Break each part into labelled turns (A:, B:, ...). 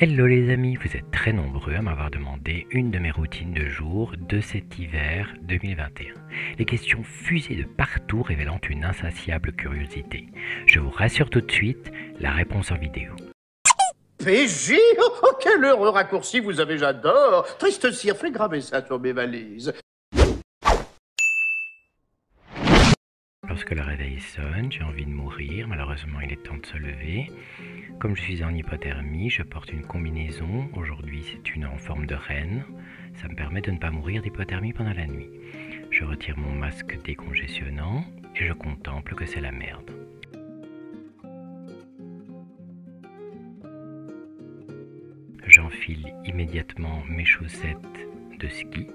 A: Hello les amis, vous êtes très nombreux à m'avoir demandé une de mes routines de jour de cet hiver 2021. Les questions fusées de partout révélant une insatiable curiosité. Je vous rassure tout de suite, la réponse en vidéo.
B: PJ Oh, quel heureux raccourci vous avez, j'adore Triste cire, fais graver ça sur mes valises.
A: Lorsque le réveil sonne, j'ai envie de mourir. Malheureusement, il est temps de se lever. Comme je suis en hypothermie, je porte une combinaison. Aujourd'hui, c'est une en forme de reine. Ça me permet de ne pas mourir d'hypothermie pendant la nuit. Je retire mon masque décongestionnant et je contemple que c'est la merde. J'enfile immédiatement mes chaussettes de ski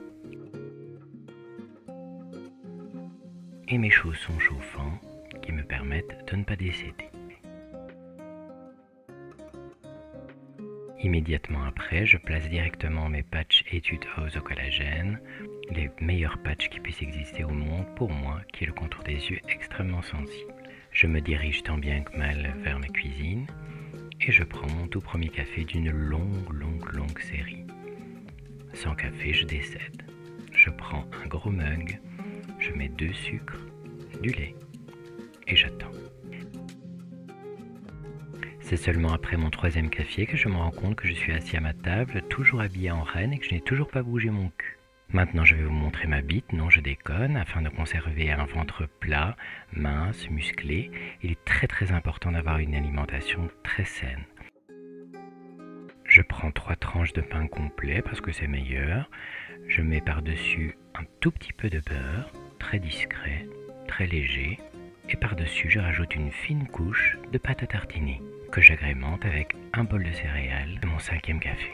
A: et mes chaussons chauffants qui me permettent de ne pas décéder. Immédiatement après, je place directement mes patchs Etude House au collagène, les meilleurs patchs qui puissent exister au monde pour moi, qui est le contour des yeux extrêmement sensible. Je me dirige tant bien que mal vers ma cuisine et je prends mon tout premier café d'une longue, longue, longue série. Sans café, je décède. Je prends un gros mug, je mets deux sucres, lait et j'attends. C'est seulement après mon troisième café que je me rends compte que je suis assis à ma table, toujours habillé en reine et que je n'ai toujours pas bougé mon cul. Maintenant, je vais vous montrer ma bite, non, je déconne, afin de conserver un ventre plat, mince, musclé. Il est très très important d'avoir une alimentation très saine. Je prends trois tranches de pain complet parce que c'est meilleur. Je mets par-dessus un tout petit peu de beurre, très discret, très léger. Et par-dessus, je rajoute une fine couche de pâte à tartiner que j'agrémente avec un bol de céréales et mon cinquième café.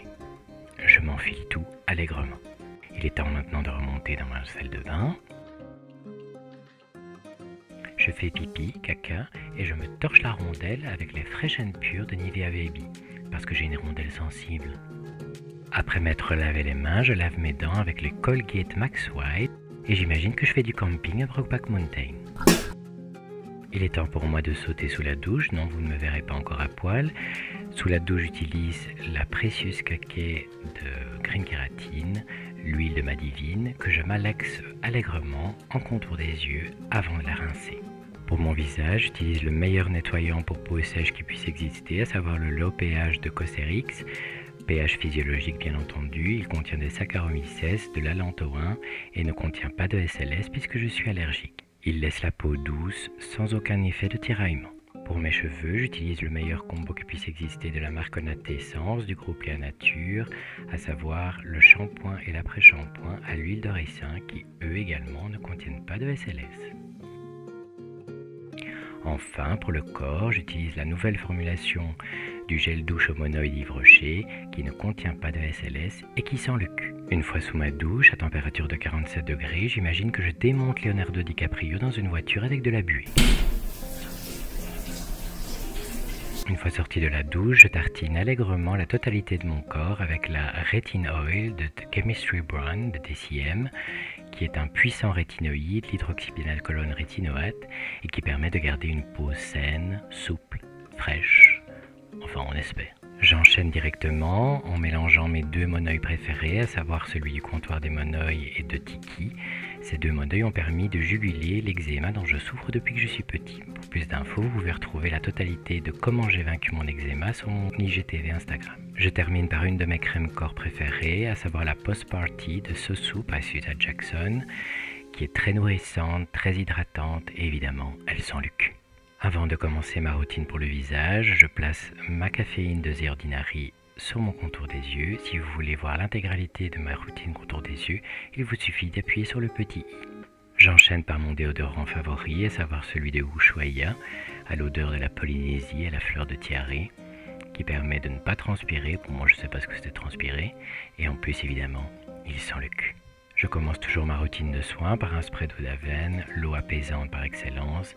A: Je m'enfile tout allègrement. Il est temps maintenant de remonter dans ma salle de bain. Je fais pipi, caca et je me torche la rondelle avec les Fresh and Pure de Nivea Baby parce que j'ai une rondelle sensible. Après m'être lavé les mains, je lave mes dents avec les Colgate Max White et j'imagine que je fais du camping à Brokeback Mountain. Il est temps pour moi de sauter sous la douche. Non, vous ne me verrez pas encore à poil. Sous la douche, j'utilise la précieuse caquet de Green Kératine, l'huile de ma divine, que je malaxe allègrement en contour des yeux avant de la rincer. Pour mon visage, j'utilise le meilleur nettoyant pour peau sèche qui puisse exister, à savoir le low pH de Cosrx, pH physiologique bien entendu. Il contient des Saccharomyces, de l'allantoin et ne contient pas de SLS puisque je suis allergique. Il laisse la peau douce, sans aucun effet de tiraillement. Pour mes cheveux, j'utilise le meilleur combo qui puisse exister de la marque Naté Essence du groupe Léa Nature, à savoir le shampoing et l'après-shampoing à l'huile de ricin qui, eux également, ne contiennent pas de SLS. Enfin, pour le corps, j'utilise la nouvelle formulation du gel douche homonoïde Yves Rocher qui ne contient pas de SLS et qui sent le cul. Une fois sous ma douche, à température de 47 degrés, j'imagine que je démonte Leonardo DiCaprio dans une voiture avec de la buée. Une fois sorti de la douche, je tartine allègrement la totalité de mon corps avec la Retin Oil de Chemistry Brand de DCM, qui est un puissant rétinoïde, l'hydroxyphénolcolone rétinoate, et qui permet de garder une peau saine, souple, fraîche. Enfin, on espère. J'enchaîne directement en mélangeant mes deux monoïs préférés, à savoir celui du comptoir des monoïs et de Tiki. Ces deux monoïs ont permis de juguler l'eczéma dont je souffre depuis que je suis petit. Pour plus d'infos, vous pouvez retrouver la totalité de comment j'ai vaincu mon eczéma sur mon IGTV Instagram. Je termine par une de mes crèmes corps préférées, à savoir la Post Party de Sosu par Suta Jackson, qui est très nourrissante, très hydratante et évidemment, elle sent le cul. Avant de commencer ma routine pour le visage, je place ma caféine de The Ordinary sur mon contour des yeux. Si vous voulez voir l'intégralité de ma routine contour des yeux, il vous suffit d'appuyer sur le petit i. J'enchaîne par mon déodorant favori, à savoir celui de Ushuaia, à l'odeur de la Polynésie à la fleur de tiare, qui permet de ne pas transpirer. Pour moi, je ne sais pas ce que c'est transpirer. Et en plus, évidemment, il sent le cul. Je commence toujours ma routine de soins par un spray d'eau d'Aven, l'eau apaisante par excellence,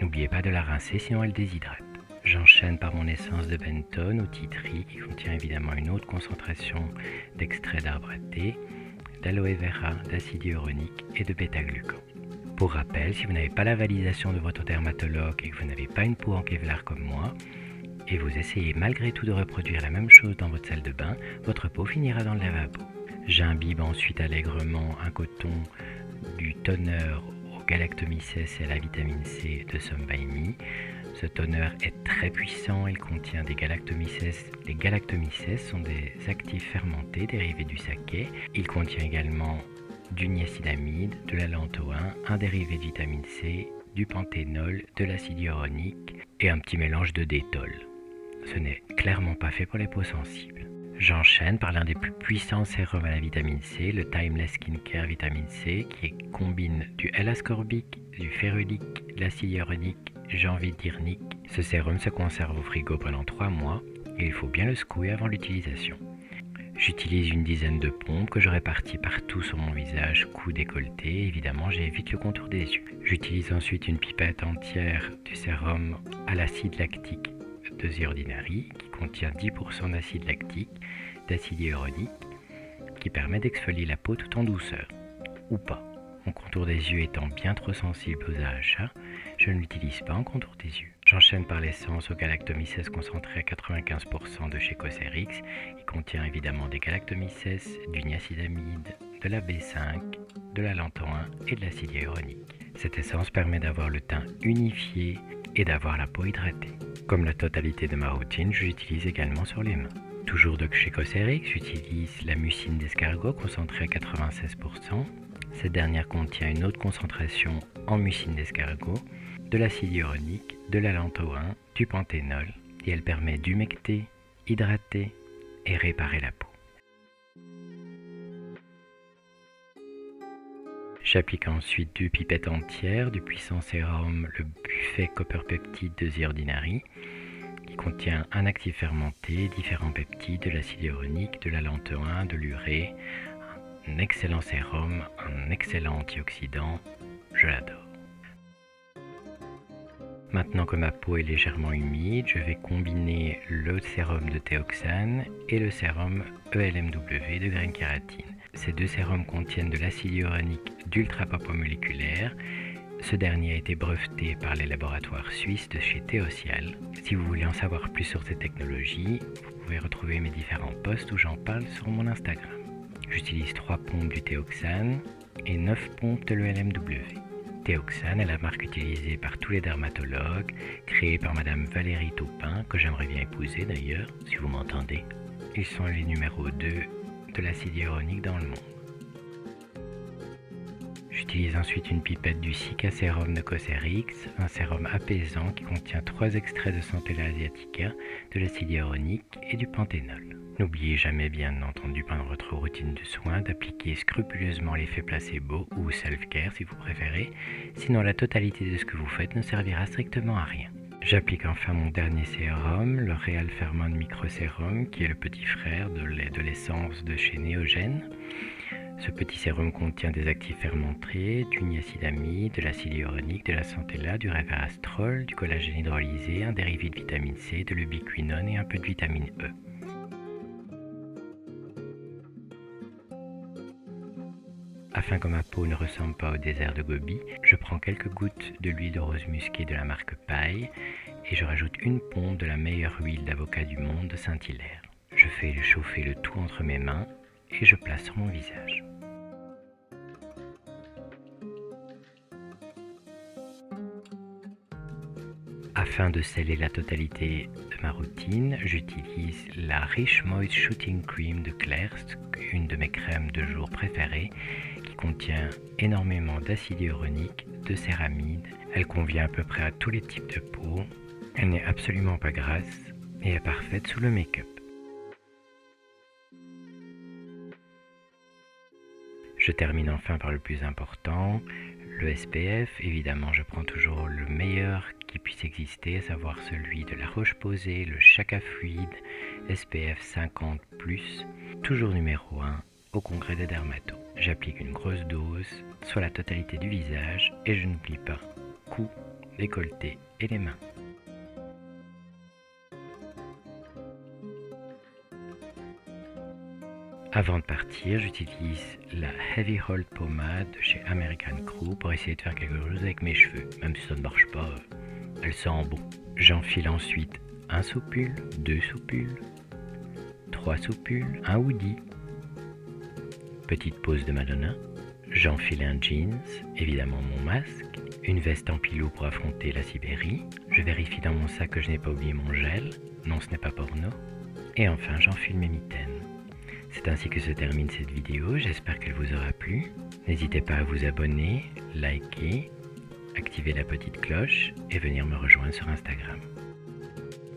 A: N'oubliez pas de la rincer sinon elle déshydrate. J'enchaîne par mon essence de Benton au titri qui contient évidemment une haute concentration d'extrait d'arbre à thé, d'aloe vera, d'acide hyaluronique et de bêta-glucan. Pour rappel, si vous n'avez pas la validation de votre dermatologue et que vous n'avez pas une peau en kevlar comme moi, et vous essayez malgré tout de reproduire la même chose dans votre salle de bain, votre peau finira dans le lavabo. J'imbibe ensuite allègrement un coton du toner et à la vitamine C de Me. Ce toner est très puissant, il contient des galactomycès. Les galactomycès sont des actifs fermentés dérivés du saké. Il contient également du niacinamide, de la lantoin, un dérivé de vitamine C, du panthénol, de l'acide hyaluronique et un petit mélange de détol. Ce n'est clairement pas fait pour les peaux sensibles. J'enchaîne par l'un des plus puissants sérums à la vitamine C, le Timeless Skincare Vitamine C, qui combine du L-ascorbic, du férulique, l'acide hyaluronique, j'ai envie. Ce sérum se conserve au frigo pendant 3 mois et il faut bien le secouer avant l'utilisation. J'utilise une dizaine de pompes que je répartis partout sur mon visage, cou, décolleté. Évidemment, j'évite le contour des yeux. J'utilise ensuite une pipette entière du sérum à l'acide lactique Ordinary qui contient 10% d'acide lactique, d'acide hyaluronique qui permet d'exfolier la peau tout en douceur. Ou pas. Mon contour des yeux étant bien trop sensible aux AHA, je ne l'utilise pas en contour des yeux. J'enchaîne par l'essence au galactomycès concentré à 95% de chez Cosrx. Il contient évidemment des galactomycès, du niacinamide, de la B5, de la lantoin et de l'acide hyaluronique. Cette essence permet d'avoir le teint unifié et d'avoir la peau hydratée. Comme la totalité de ma routine, je l'utilise également sur les mains. Toujours de chez j'utilise la mucine d'escargot concentrée à 96%. Cette dernière contient une haute concentration en mucine d'escargot de l'acide hyaluronique, de la lantoin, du panthénol et elle permet d'humecter, hydrater et réparer la peau. J'applique ensuite deux pipettes entières du puissant sérum, le buffet Copper Peptide de The Ordinary, qui contient un actif fermenté, différents peptides, de l'acide hyaluronique, de la lantoin, de l'urée, un excellent sérum, un excellent antioxydant, je l'adore. Maintenant que ma peau est légèrement humide, je vais combiner le sérum de Théoxane et le sérum ELMW de graine kératine. Ces deux sérums contiennent de l'acide hyaluronique d'ultra moléculaire. Ce dernier a été breveté par les laboratoires suisses de chez Théocial. Si vous voulez en savoir plus sur ces technologies, vous pouvez retrouver mes différents posts où j'en parle sur mon Instagram. J'utilise 3 pompes du Théoxane et 9 pompes de l'ELMW. Théoxane est la marque utilisée par tous les dermatologues, créée par Madame Valérie Taupin, que j'aimerais bien épouser d'ailleurs, si vous m'entendez. Ils sont les numéros 2 de l'acide hyaluronique dans le monde. J'utilise ensuite une pipette du Sika Sérum de Cosrx, un sérum apaisant qui contient 3 extraits de Centella asiatica, de l'acide hyaluronique et du panthénol. N'oubliez jamais bien entendu pendant votre routine de soins d'appliquer scrupuleusement l'effet placebo ou self-care si vous préférez, sinon la totalité de ce que vous faites ne servira strictement à rien. J'applique enfin mon dernier sérum, le Real Ferment Microsérum, qui est le petit frère de l'essence de chez Neogen. Ce petit sérum contient des actifs fermentés, du niacinamide, de l'acide hyaluronique, de la centella, du réverastrol, du collagène hydrolysé, un dérivé de vitamine C, de l'ubiquinone et un peu de vitamine E. Afin que ma peau ne ressemble pas au désert de Gobi, je prends quelques gouttes de l'huile de rose musquée de la marque Paille et je rajoute une pompe de la meilleure huile d'avocat du monde de Saint-Hilaire. Je fais chauffer le tout entre mes mains et je place sur mon visage. Afin de sceller la totalité de ma routine, j'utilise la Rich Moist Shooting Cream de Claire's, une de mes crèmes de jour préférées, contient énormément d'acide hyaluronique, de céramide. Elle convient à peu près à tous les types de peau. Elle n'est absolument pas grasse et est parfaite sous le make-up. Je termine enfin par le plus important, le SPF. Évidemment, je prends toujours le meilleur qui puisse exister, à savoir celui de la roche posée, le Chaka Fluide SPF 50+, toujours numéro 1 au congrès des dermatos. J'applique une grosse dose sur la totalité du visage et je n'oublie pas cou, décolleté et les mains. Avant de partir, j'utilise la Heavy Hold Pomade de chez American Crew pour essayer de faire quelque chose avec mes cheveux. Même si ça ne marche pas, elle sent bon. J'enfile ensuite un soupule, deux soupules, trois soupules, un hoodie. Petite pause de Madonna. J'enfile un jeans, évidemment mon masque, une veste en pilou pour affronter la Sibérie. Je vérifie dans mon sac que je n'ai pas oublié mon gel. Non, ce n'est pas porno. Et enfin, j'enfile mes mitaines. C'est ainsi que se termine cette vidéo, j'espère qu'elle vous aura plu. N'hésitez pas à vous abonner, liker, activer la petite cloche et venir me rejoindre sur Instagram.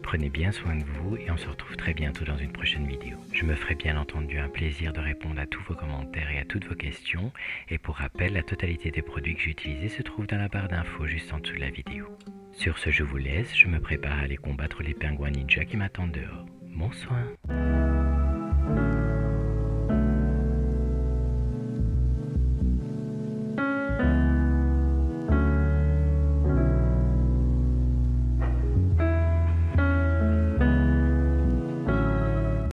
A: Prenez bien soin de vous et on se retrouve très bientôt dans une prochaine vidéo. Je me ferai bien entendu un plaisir de répondre à tous vos commentaires et à toutes vos questions. Et pour rappel, la totalité des produits que j'ai utilisés se trouve dans la barre d'infos juste en dessous de la vidéo. Sur ce, je vous laisse, je me prépare à aller combattre les pingouins ninja qui m'attendent dehors. Bonsoir